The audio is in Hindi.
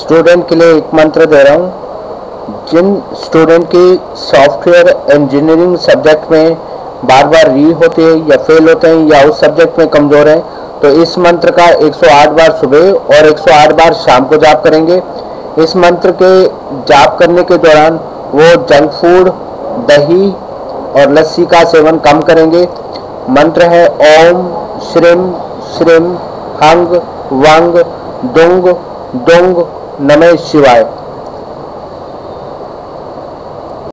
स्टूडेंट के लिए एक मंत्र दे रहा हूँ। जिन स्टूडेंट की सॉफ्टवेयर इंजीनियरिंग सब्जेक्ट में बार बार री होते हैं या फेल होते हैं या उस सब्जेक्ट में कमज़ोर हैं तो इस मंत्र का 108 बार सुबह और 108 बार शाम को जाप करेंगे। इस मंत्र के जाप करने के दौरान वो जंक फ़ूड, दही और लस्सी का सेवन कम करेंगे। मंत्र है ओम, श्रीम श्रीम, हंग, वंग दुंग दुंग नमः शिवाय।